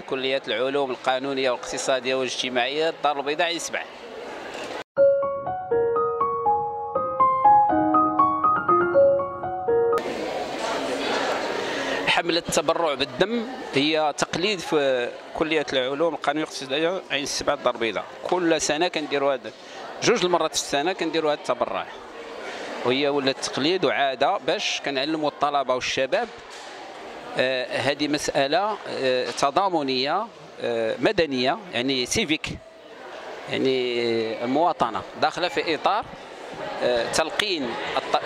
كليات العلوم القانونية والاقتصادية والاجتماعية الدار البيضاء عين سبعه حملة التبرع بالدم هي تقليد في كلية العلوم القانونية والاقتصادية عين السبعة الدار البيضاء. كل سنة كنديروا هذا جوج المرات في السنة كنديروا هذا التبرع. وهي ولات تقليد وعادة باش كنعلموا الطلبة والشباب هذه مسألة آه، تضامنية آه، مدنية يعني سيفيك يعني المواطنة داخلة في إطار آه، تلقين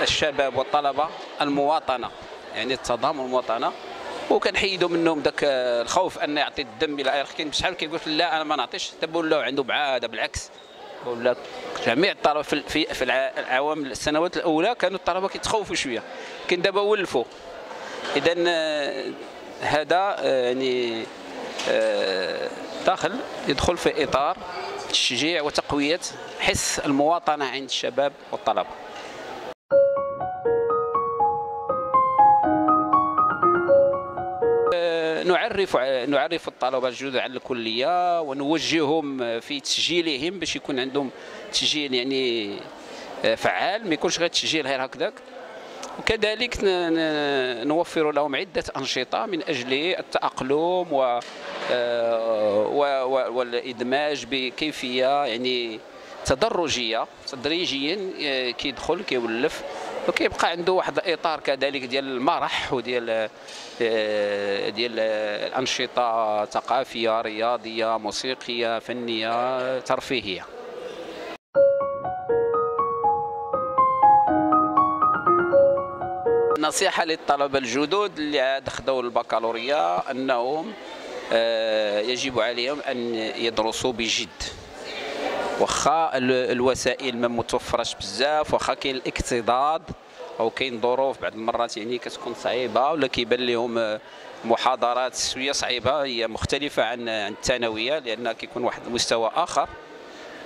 الشباب والطلبة المواطنة يعني التضامن والمواطنة وكنحيدوا منهم ذاك الخوف أن يعطي الدم إلى آخره. كاين شحال كيقول لا أنا ما نعطيش دابا ولاو عنده بعادة بالعكس. ولا جميع الطلبة في في في الع- العوام السنوات الأولى كانوا الطلبة كيتخوفوا شوية. لكن دابا ولفوا. اذا آه، هذا آه، يعني آه، داخل يدخل في إطار تشجيع وتقوية حس المواطنة عند الشباب والطلبة. نعرف نعرف الطلبة الجدد على الكلية ونوجههم في تسجيلهم باش يكون عندهم تسجيل يعني فعال ما يكونش غير تسجيل غير هكذاك. وكذلك نوفر لهم عدة أنشطة من أجل التأقلم و آه، و- و- والإدماج بكيفية يعني تدرجية تدريجيا آه، كيدخل كيولف وكيبقى عنده واحد الإطار كذلك ديال المرح وديال آه، ديال الأنشطة ثقافيه رياضيه موسيقية فنية ترفيهية. نصيحة للطلبة الجدد اللي عاد خذوا البكالوريا أنهم آه، يجب عليهم أن يدرسوا بجد. واخا ال- الوسائل ما متوفرش بزاف واخا كاين الاكتضاد أو كاين ظروف بعض المرات يعني كتكون صعيبة ولا كيبان لهم آه، محاضرات شوية صعيبة هي مختلفة عن عن الثانوية لأن كيكون واحد المستوى آخر.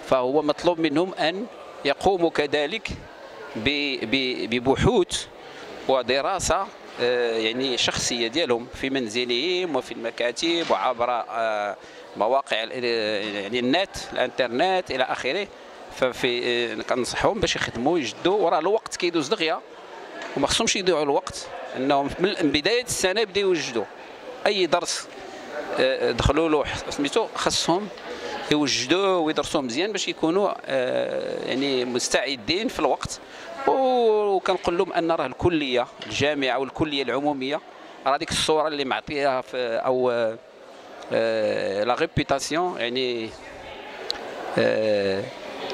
فهو مطلوب منهم أن يقوموا كذلك ببحوث ودراسة آه، يعني شخصية ديالهم في منزلهم وفي المكاتب وعبر آه، مواقع ال- يعني النت الانترنت إلى آخره. ففي آه، كنصحهم باش يخدموا يجدوا وراه الوقت كيدوز دغيا. وما خصهمش يضيعوا الوقت إنهم من بداية السنة يبداو يوجدوا أي درس آه، دخلوا له سميتو خصهم يوجدوه ويدرسوه مزيان باش يكونوا آه، يعني مستعدين في الوقت. وكنقول لهم أن راه الكلية الجامعة والكلية العمومية راه ديك الصورة اللي معطيها في أو آه، لا ريبيتاسيون يعني آه،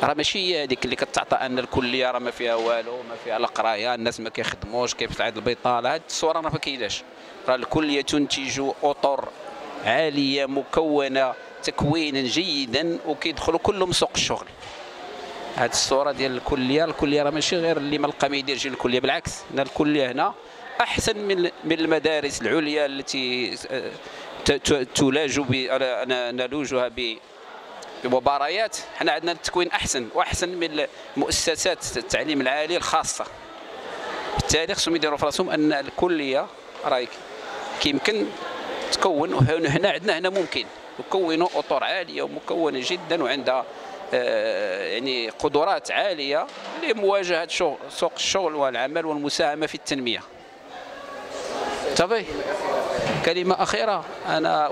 راه ماشي هي هذيك اللي كتعطى أن الكلية راه ما فيها والو ما فيها لا قرايه الناس ما كيخدموش كيف عند البطالة هذه الصورة راه ما كايناش. راه الكلية تنتج أطر عالية مكونة تكوينا جيدا وكيدخلوا كلهم سوق الشغل. هذه الصورة ديال الكلية الكلية راه ماشي غير اللي ما القى ما يدير شي الكلية بالعكس ان الكلية هنا أحسن من من المدارس العليا التي آه، تلاج ب نلوجها بمباريات. حنا عندنا التكوين أحسن وأحسن من مؤسسات التعليم العالي الخاصة. بالتالي خصهم يديروا في راسهم أن الكلية راهي كيمكن تكون وهنا عندنا هنا ممكن. يكونوا أطر عالية ومكونه جدا وعندها آه، يعني قدرات عالية لمواجهة سوق الشغل والعمل والمساهمة في التنمية. صافي كلمة أخيرة. أنا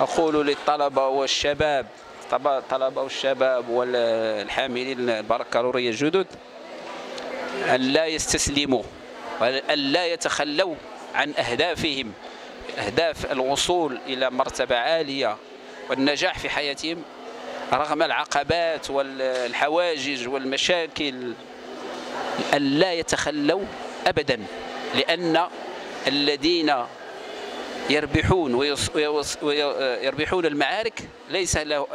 أقول للطلبة والشباب الطلبه والشباب والحاملين البكالوريا الجدد أن لا يستسلموا وأن لا يتخلوا عن أهدافهم. أهداف الوصول إلى مرتبة عالية والنجاح في حياتهم رغم العقبات والحواجج والمشاكل أن لا يتخلوا أبدا لأن الذين يربحون. ويربحون المعارك ليس له...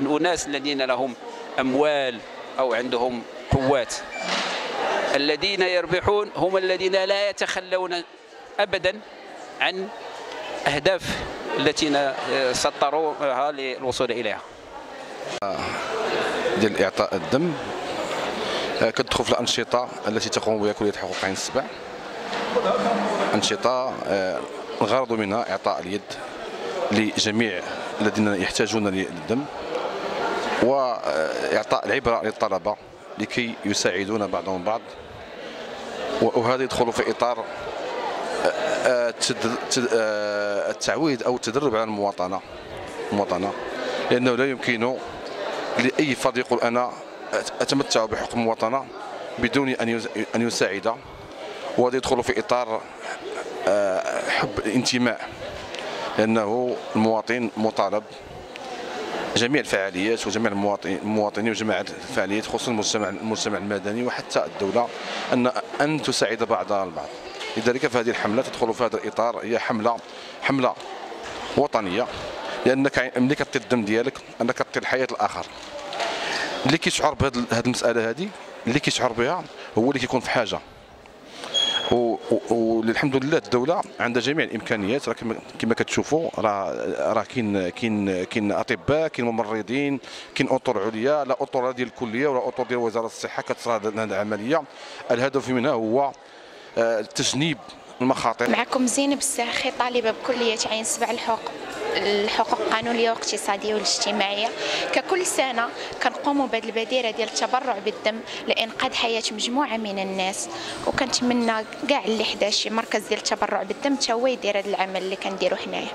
الأناس الذين لهم أموال أو عندهم قوات الذين يربحون هم الذين لا يتخلون ابدا عن اهداف التي سطروها للوصول إليها. ديال إعطاء الدم آه، كتدخل في الأنشطة التي تقوم بها كلية حقوق عين السبع. أنشطة آه، الغرض منها إعطاء اليد لجميع الذين يحتاجون للدم وإعطاء العبرة للطلبة لكي يساعدون بعضهم بعض. وهذا يدخل في إطار آه، آه، التعويد أو التدرب على المواطنة. المواطنه لأنه لا يمكن لأي فرد يقول أنا أتمتع بحقوق المواطنة بدون أن أن يساعد. وهذا يدخل في إطار آه، حب الانتماء. لأنه المواطن مطالب جميع الفعاليات وجميع المواطنين وجميع الفعاليات خصوصا المجتمع المجتمع المدني وحتى الدولة أن أن تساعد بعضها البعض. لذلك فهذه الحملة تدخل في هذا الإطار هي حمله حملة وطنية لأنك ملي كطي الدم ديالك أنك كطي الحياة الآخر. اللي كيشعر بهذه المسألة هذه اللي كيشعر بها هو اللي كيكون في حاجة. والحمد لله الدولة عندها جميع الإمكانيات راه كما كتشوفوا راه راه كاين كاين كاين أطباء كاين ممرضين كاين أطر عليا لا أطر ديال الكلية ولا أطر ديال وزارة الصحة كتصرى هذه العملية. الهدف منها هو آه، تجنيب المخاطر. معكم زينب الساخي طالبة بكلية عين سبع الحقوق الحقوق القانونية والاقتصادية والاجتماعية. ككل سنة كنقوموا بهذه البديره ديال التبرع بالدم لإنقاذ حياة مجموعة من الناس. وكنتمنى كاع اللي حدا شي مركز ديال التبرع بالدم تا هو يدير هذا العمل اللي كنديرو حنايا.